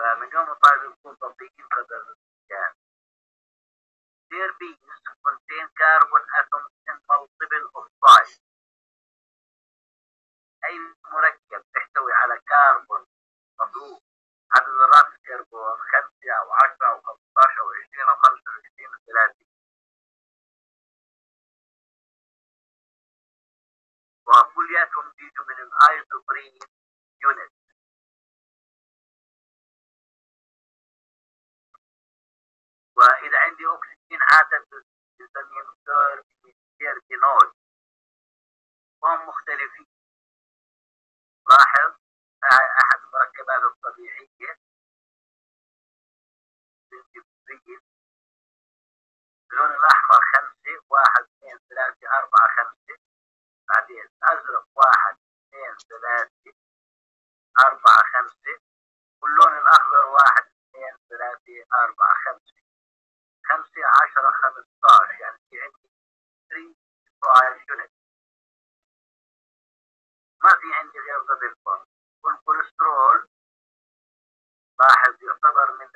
فمن يوم يكون بطيء قدر الامكان terpenes contain carbon atoms in multiple of five أي مركب يحتوي على كربون مضروب. عدد ذرات الكربون خمسة أو عشرة أو 15 أو 20 أو 25 أو 30 وكلياتهم بيجوا من ال isoprene يونت واذا عندي اكسجين عاده بنسميهم تيربينول وهم مختلفين. لاحظ؟ أحد المركبات الطبيعيه اللون الأحمر خمسة واحد اثنين ثلاثة أربعة خمسة. بعدين أزرق واحد اثنين ثلاثة أربعة خمسة. واللون الأخضر واحد اثنين ثلاثة أربعة خمسة. خمسة عشرة خمسطاش يعني في عندي 3 5 unit ما في عندي غير double bond والكوليسترول لاحظ يعتبر من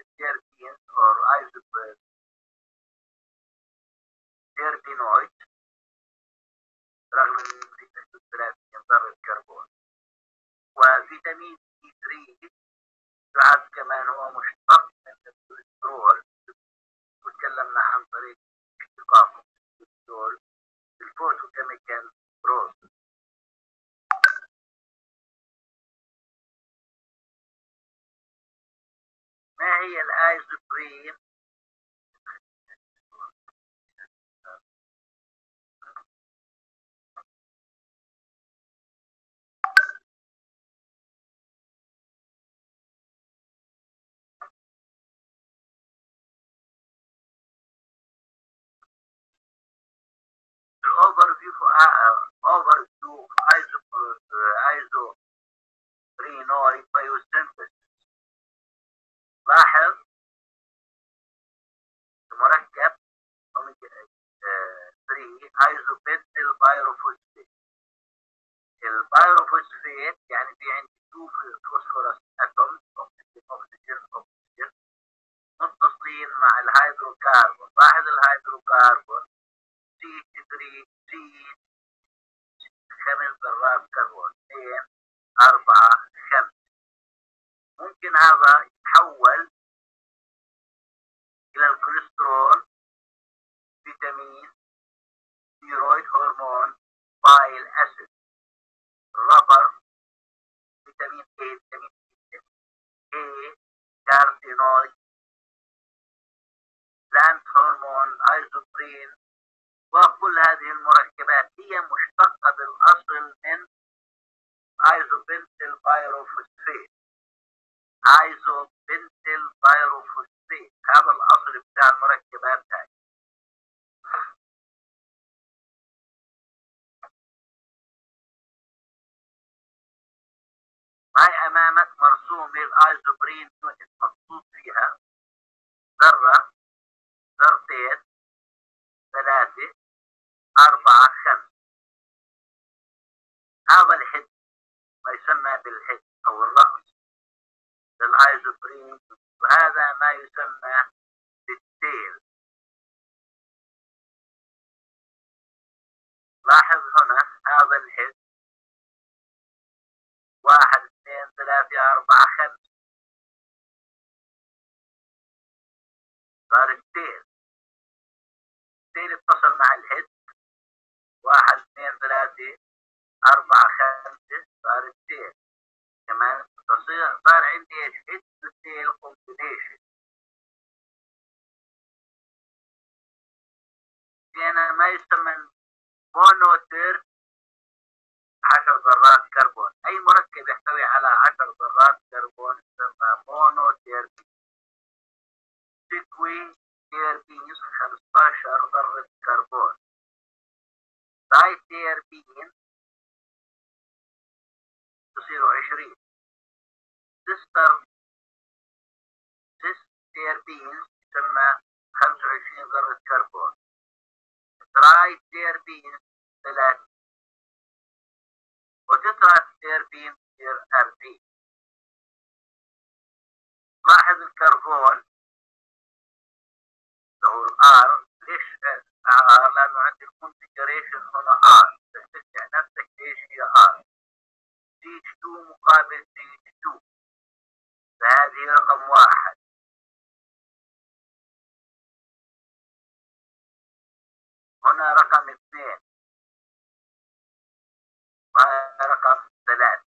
ال terpenes or isoprenoid رغم إن ذرة الكربون. وفيتامين دي 3 يعد كمان هو مشتق. الكوليسترول وتكلمنا عن طريق process ما هي ال isoprene؟ For uh, overview iso isoprenoid biosynthesis لاحظ مركب اوميجا 3 isopentenyl pyrophosphate ال pyrophosphate يعني في عندي 2 phosphorus atoms اوكسجين اوكسجين متصلين مع الهيدروكربون لاحظ الهيدروكربون C 3 C خمس ذرات كربون اثنين أربعة خمس ممكن هذا يتحول إلى الكوليسترول فيتامين steroid hormone bile acid. rubber فيتامين A فيتامين A carotenoid plant hormone isoprene. وكل هذه المركبات هي مشتقة بالأصل من isopentenyl pyrophosphate isopentenyl pyrophosphate هذا الأصل بتاع المركبات هاي. هاي أمامك مرسوم ال isoprene مقصود فيها. ذرة ذرتين ثلاثة. أربعة خمسة هذا الحد ما يسمى بالحد أو الرأس. للآيزوبرين وهذا ما يسمى بالتيل. لاحظ هنا هذا الحد. واحد اثنين ثلاثة أربعة خمسة صار التيل اتصل مع الحد واحد اثنين ثلاثة أربعة خمسة صار التيل كمان تصير صار عندي حد والتيل كومبينيشن هنا ما يسمى monoter عشر ذرات كربون. أي مركب يحتوي على عشر ذرات كربون يسمى monoterpene sesquiterpene 15 ذرة كربون. diterpene تصير 20 sester sesterterpene تسمى 25 ذرة كربون. triterpene ثلاثة. و tetraterpene تصير 40 لاحظ الكربون. هو ال R. ليش؟ R؟ لأنه عندي ال configuration هنا R. تسترجع نفسك إيش هي R. C 2 مقابل C 2 فهذه رقم واحد هنا رقم اثنين رقم ثلاثة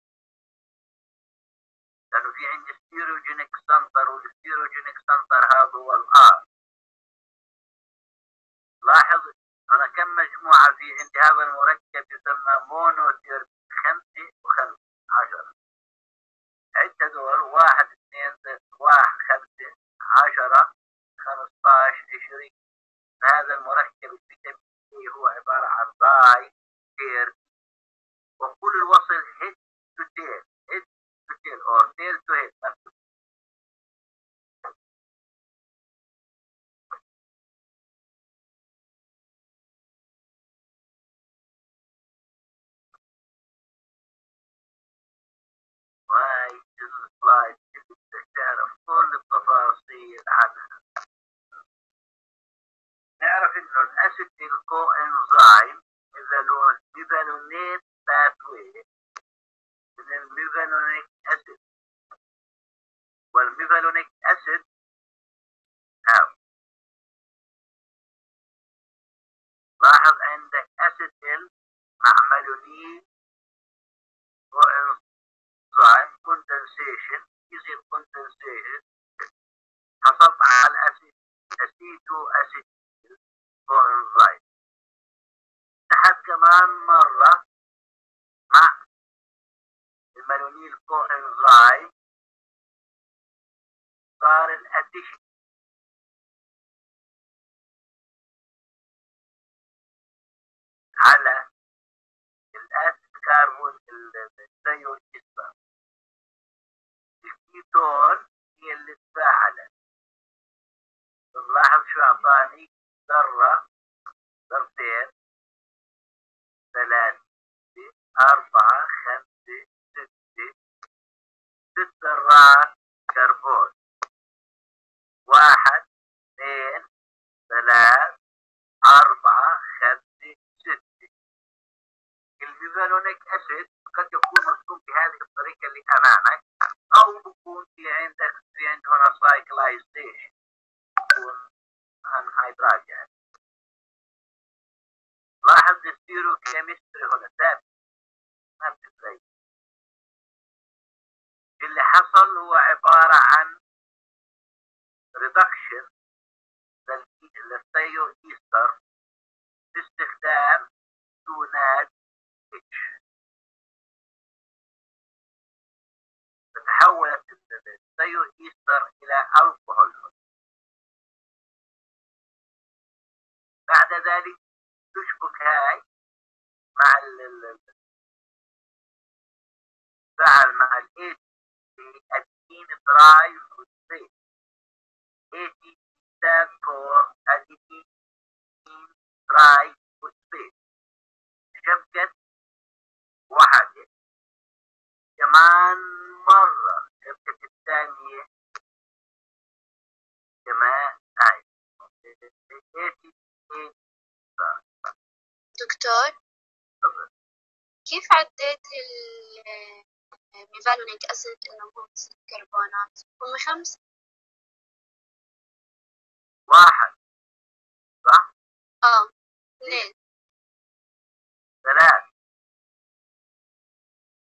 لأنه في عندي stereogenic center وال stereogenic center هذا هو ال R لاحظ هنا كم مجموعة في عندي هذا المركب يسمى monoter خمسة وخمسة عشرة عدة دول واحد اثنين واحد خمسة عشرة خمسطاش عشرين هذا المركب الفيتامين هو عبارة عن باي كير وكل الوصل هيد تو تيل هيد تو تيل اور تيل تو هيد وهاي ال slide تعرف كل التفاصيل عنها نعرف انه ال acetyl coenzyme mevalonate pathway من ال mevalonic acid وال mevalonic acid هاو لاحظ عندك acetyl مع مالونين وانزيم كوندنسيشن يصير كوندنسيشن حصلت على اسيتو اسيد كوانزايم تحت كمان مرة مع المالونيل كوانزايم. صار الاديشن على ال acid carbon ال thioester ال ketone هي اللي تفاعلت نلاحظ شو أعطاني؟ ذرة ذرتين ثلاثة أربعة خمسة ستة ست ذرات كربون. واحد اثنين ثلاث أربعة خمسة ستة. ال mevalonic acid قد يكون مرسوم بهذه الطريقة اللي أمامك. أو بكون في عندك في عندنا cyclization يكون anhydride يعني لاحظ ال stereochemistry هنا ثابت ما بتتغير اللي حصل هو عبارة عن reduction لل thioester باستخدام donate H تتحولت ال thioester إلى الكحول بعد ذلك تشبك هاي مع ال فعل مع ال ادين دراي فوسفيت ATP stand for adenine فوسفيت شبكة واحدة كمان مرة. شبكة الثانية. كمان هاي. دكتور كيف عديت ال mevalonic acid إنه هو ست كربونات هم خمسة واحد. صح؟ آه اثنين. ثلاث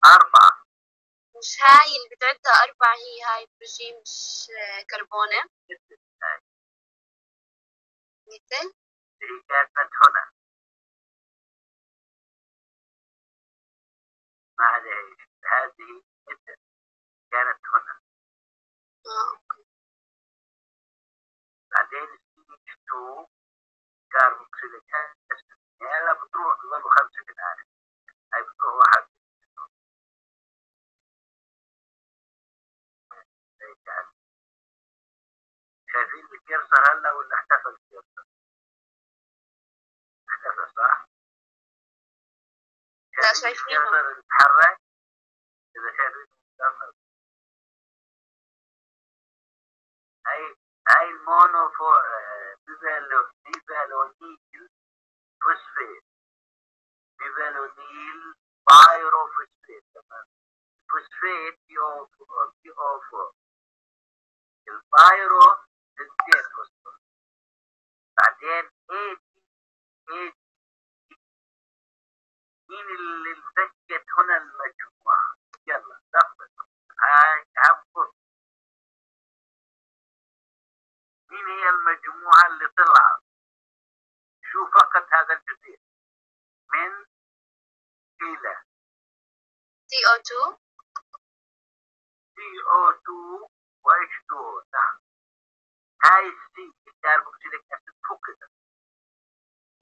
أربعة. مش هاي اللي بتعدها أربعة هي هاي هيدروجين مش كربونة. مثل. هنا عليها هذه مثل كانت هنا. بعدين ستيج 2 كاربوكسيليك. اسيد هلا بتروح تظل خمسة شايفين ال cursor هلا ولا اختفى ال cursor؟ اختفى صح؟ لا، شايفينه. ال cursor يتحرك إذا شايفين ال cursor المونوفو mevalo mevalonyl phosphate mevalonyl pyrophosphate كمان phosphate PO بي أو 4 البايرو فوسفور بعدين اي تي اي مين اللي انفكت هنا المجموعة يلا لحظة هنفك مين هي المجموعة اللي طلعت شو فقط هذا الجزيء من إلى CO2 CO2 و H2O نعم هاي ال C ال carboxylic acid فقدت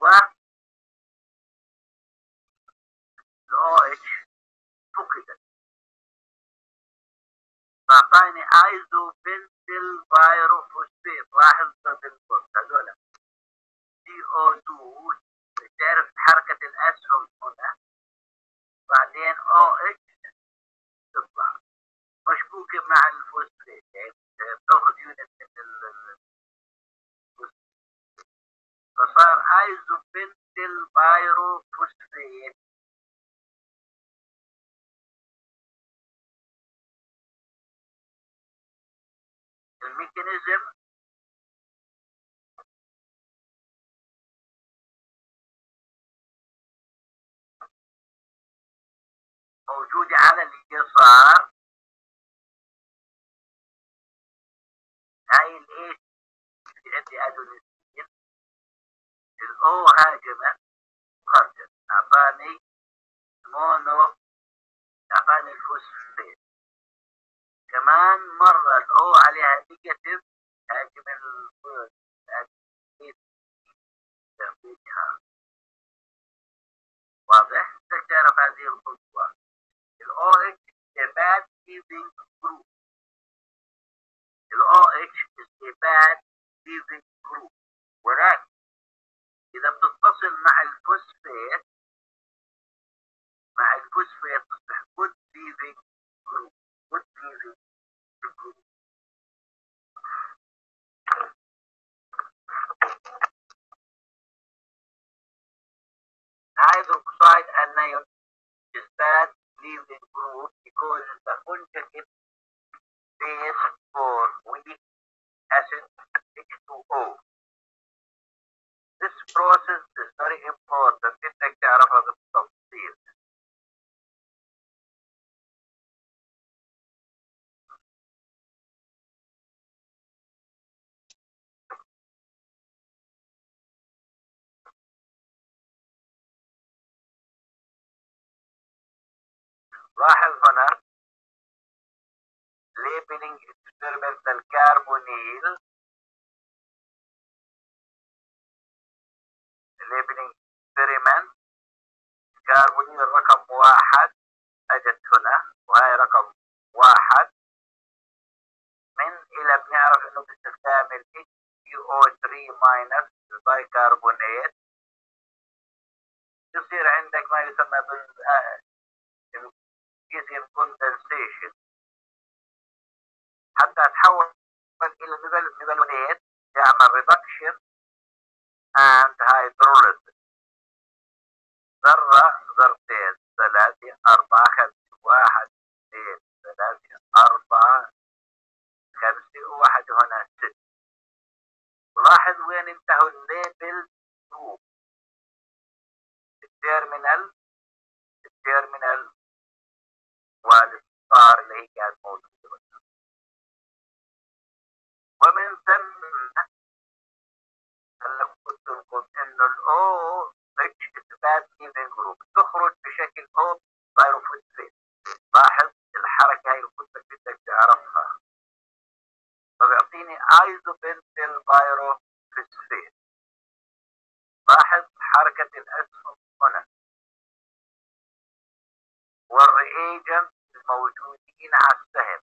و ال OH فقدت فأعطاني isopentyl pyrophosphate لاحظ بالبوست هذول CO2 تعرف حركة الأسهم هنا بعدين OH تطلع. مشبوكة مع الفوسفات يعني بتاخذ unit من ال فصار isopentyl pyrophosphate الميكانيزم. موجودة على اليسار هاي الايش اللي عندي ادونيسين الأو هاجمت خرجت اعطاني مونو اعطاني الفوسفات كمان مرة الأو عليها نيجاتيف هاجم ال واضح؟ تعرف هذه الخطوة. ال is a bad leaving group. ال OH is a bad leaving group ولكن إذا بتتصل مع الفوسفات مع الفوسفات تصبح good leaving group good leaving group hydroxide anion is bad leaving group because the conjugate base for weak acid H2O. This process is very important انك تعرفها بالتفصيل. لاحظ هنا labeling experimental carbonyl. Labeling experiment. carbonyl رقم واحد. اجت هنا وهي رقم واحد. من إلى بنعرف إنه باستخدام ال HCO3 minus البايكربونات يصير عندك ما يسمى بال using condensation. حتى تحول إلى mevalonate يعمل reduction and hydrolysis ذرة ذرتين ثلاثة أربعة خمسة واحد اثنين ثلاثة أربعة خمسة وواحد هنا ست لاحظ وين انتهوا الليبل؟ جروب التيرمينال التيرمينال والستار اللي هي كانت موجودة. ومن ثم قلت لكم انه ال OH is a bad leaving group تخرج بشكل O pyrophosphate لاحظ الحركة اللي كنت بدك تعرفها. فبيعطيني isopentenyl pyrophosphate لاحظ حركة الأسهم هنا. وال reagent الموجودين على السهم.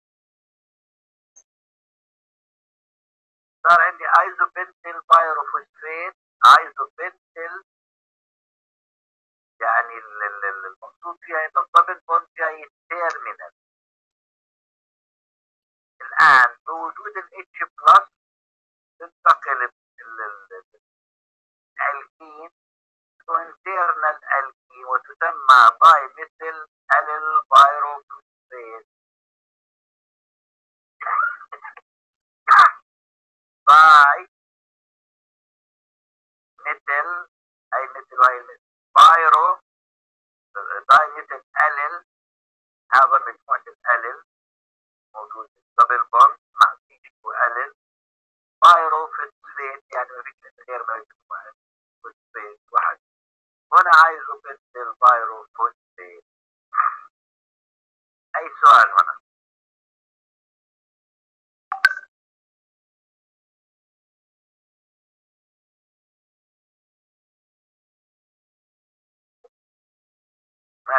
صار عندي isopentenyl pyrophosphate isopentenyl يعني المقصود فيها ان ال double bond جاي terminal الان بوجود ال H plus تنتقل ال- ال- ال alkene internal alkene وتسمى dimethyl allyl pyrophosphate. باي. مثل أي مثل هاي مثل. بايرو داي مثل اليل هذا مجموعة الاليل موجود دبل بوند مع سيش واليل بايرو فوسفيت يعني ما فيش غير مجموعة فوسفيت واحد. هنا عايزه مثل بايرو فوسفيت أي سؤال هنا؟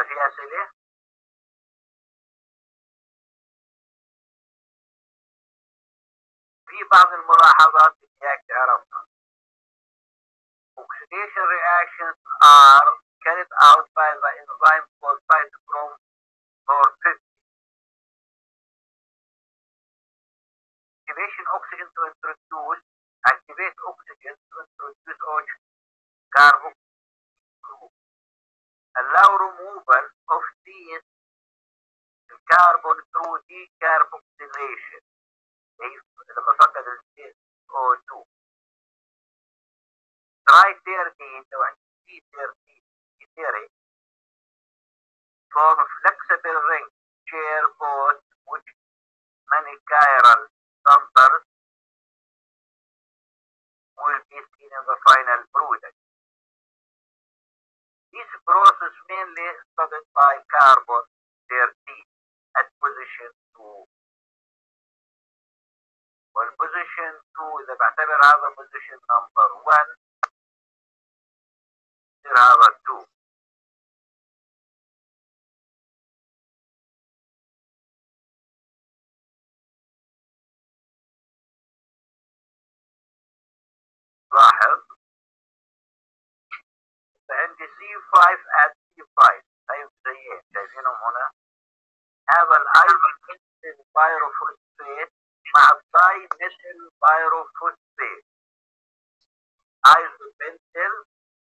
في اسئله في بعض الملاحظات اياك تعرفها oxidation reactions are carried out by the enzyme called cytochrome 450 activation oxygen to introduce activate oxygen to introduce oxygen group allow removal of these carbon through decarboxylation هي لما فقد ال CO2 triterdine لو عندي triterdine theory form flexible ring share both which many chiral numbers will be seen in the final product. This process mainly studied by carbon 13 at position 2 والبوزيشن 2 إذا بعتبر هذا بوزيشن نمبر 1 يصير هذا 2 C5 at C5 طيب زيين شايفينهم هنا. هذا ال isopentenyl pyrophosphate مع ال dimethyl pyrophosphate. isopentenyl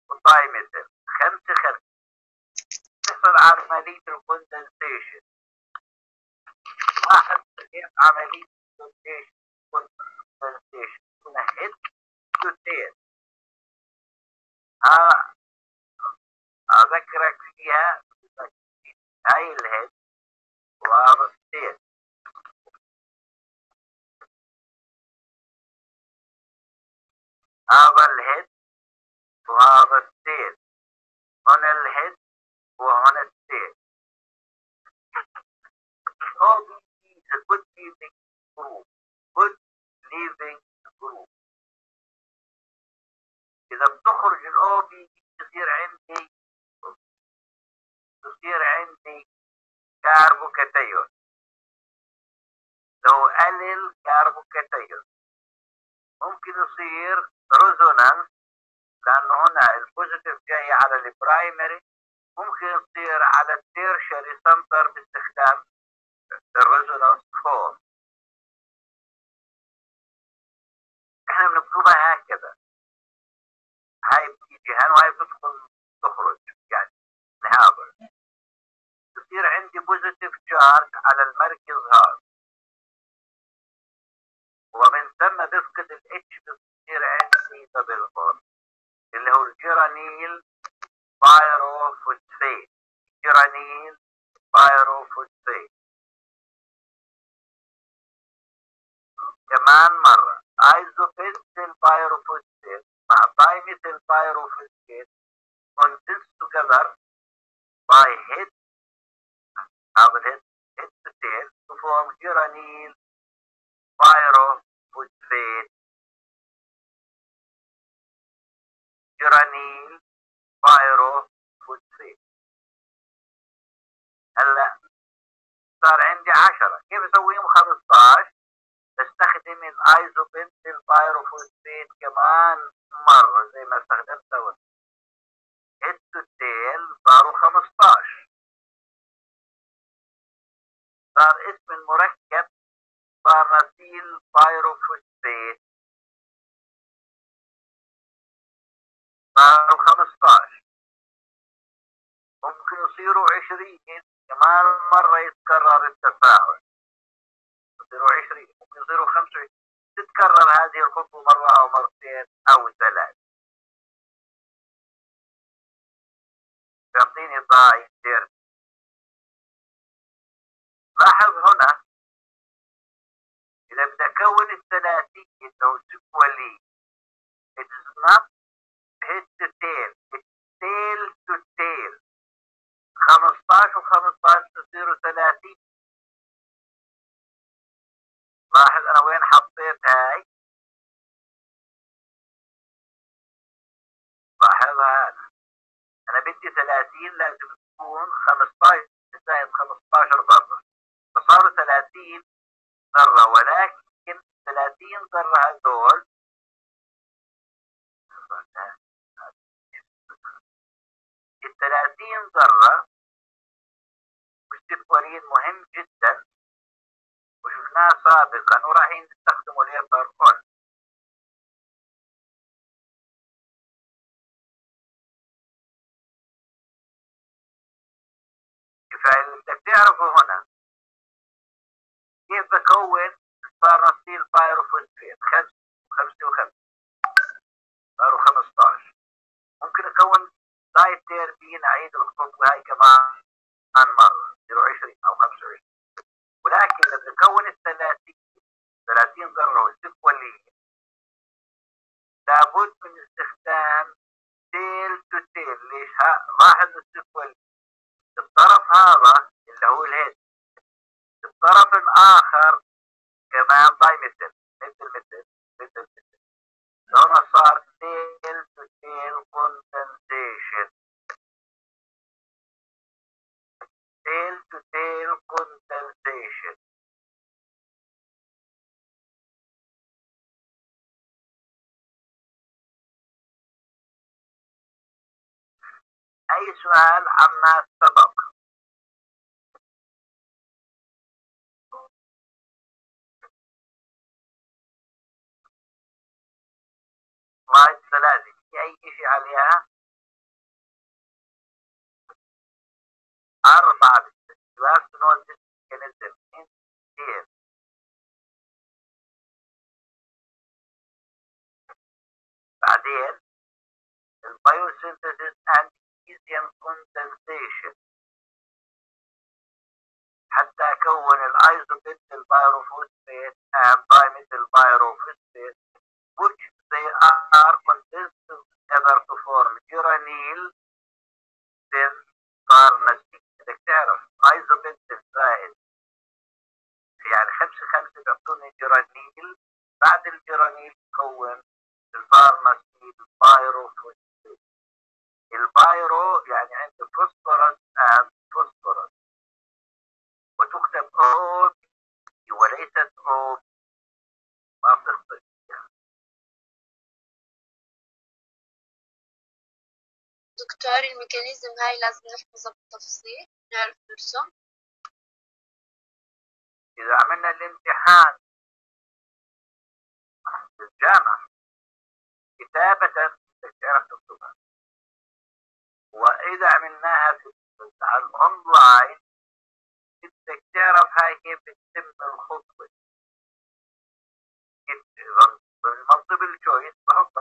و dimethyl خمسة. خمسة تحصل عملية ال condensation واحد كيف عملية ال condensation condensation. نهد تتين ها أذكرك فيها هاي الهيد وهذا التين هذا الهيد وهذا التيل هنا الهيد وهنا التيل OBE is a good leaving group. Good leaving group. إذا بتخرج ال OPP تصير عندي تصير عندي carbocation لو قلل carbocation ممكن يصير resonance لأنه هنا ال positive جاي على ال primary ممكن يصير على ال tertiary center باستخدام ال resonance form إحنا بنكتبها هكذا. هاي بتيجي هنا وهي بتدخل تخرج يعني هذا تصير عندي positive charge على المركز هذا. ومن ثم بفقد ال H بتصير عندي double bond اللي هو ال geranyl pyrophosphate geranyl pyrophosphate كمان مرة. isopentenyl pyrophosphate مع dimethyl pyrophosphate condensed together by head هذا ال head head to form geranyl pyrophosphate geranyl pyrophosphate هلا صار عندي 10 كيف اسويهم 15 استخدم ال isopentenyl pyrophosphate كمان مرة زي ما استخدمت أول. tail صاروا 15 صار اسم المركب farnesyl pyrophosphate صاروا 15 ممكن يصيروا 20 كمان مرة يتكرر التفاعل. يصيروا 20 ممكن يصيروا 25 تتكرر هذه الخطوة مرة أو مرتين أو ثلاث يعطيني طاي دير لاحظ هنا. إذا بدي أكون الثلاثي أو سيكولي it is not head to tail. It's tail to tail. 15 و 15 تصيروا 30 لاحظ أنا وين حطيت هاي؟ لاحظ هذا. أنا بدي 30 لازم تكون 15 زائد 15 ذرة فصاروا 30 ذرة ولكن 30 ذرة هذول الثلاثين ذرة والسكورين مهم جدا. وشفناه سابقا ورايحين نستخدمه اون فاللي بدك تعرفه هنا. كيف بكون farnesyl pyrophosphate خمسة وخمسة وخمسة صاروا 15 ممكن أكون diterpene اعيد الخطوة هاي كمان مرة يصيروا 20 أو 25 ولكن لما اكون الثلاثين 30 ذرة والسكولية لابد من استخدام تيل تو تيل. ليش؟ لاحظ السكولية الطرف هذا اللي هو الهيد. الطرف الآخر كمان ضاي مثل مثل مثل مثل مثل. هنا صار tail to tail condensation tail to tail condensation أي سؤال عما سبق؟ سلايد ثلاثة في أي شيء عليها؟ أربعة بلاستنوز ميكانيزم كتير. بعدين البيوسينثيسيس and easium condensation. حتى أكون الأيزوبيت البيروفوسفيت and dimethyl pyrophosphate which they are condensed together to form uranyl pharmacy بدك تعرف ايزوبنت زائد يعني خمسة خمسة بيعطوني جرانيل بعد الجرانيل تكون الفارماسي البايروفوسفيت البايرو يعني اند فوسفورس وتكتب أو وليست أو ما بتخطئ دكتور الميكانيزم هاي لازم نحفظها بالتفصيل نعرف نرسم. إذا عملنا الامتحان في الجامعة كتابة تعرف تكتبها وإذا عملناها في الأونلاين بدك تعرف هاي كيف بتتم الخطوة بنصب الجويس بحط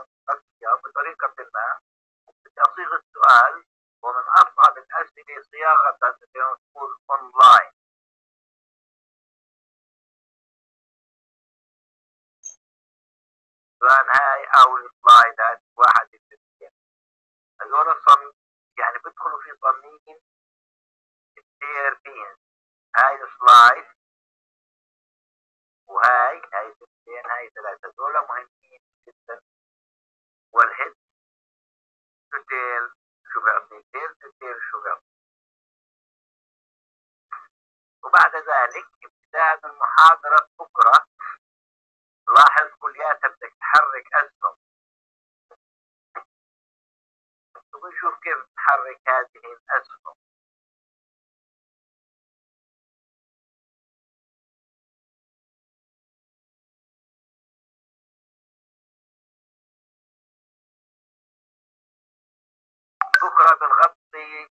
بطريقة ما أصيغ السؤال ومن أصعب الأسئلة صياغة نقول أونلاين سواء هاي أو السلايدات واحد الاثنين هذول صم يعني بيدخلوا في صميم التيربين هاي السلايد. وهاي هاي اثنين هاي ثلاثة. دول مهمين جدا. تيل تيل شو بيعطي وبعد ذلك ابتداء من محاضرة بكرة لاحظ كلياتها بدك تحرك أسهم. ونشوف كيف تحرك هذه الأسهم. بنغطي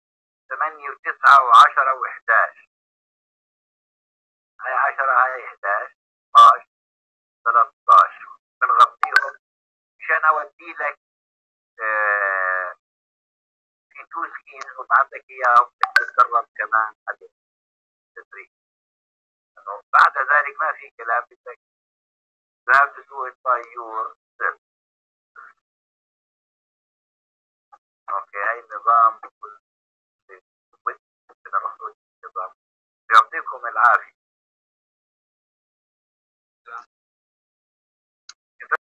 8 و9 و10 و11 هاي 10 هاي 11 12 13 بنغطيهم. مشان أودي لك آه، في تو سكين وبعثك إياهم. تتدرب كمان. على التدريب إنه بعد ذلك ما في كلام بدك. ذهب تسوق الطيور. أوكي هاي النظام بكل نظام يعطيكم العافيه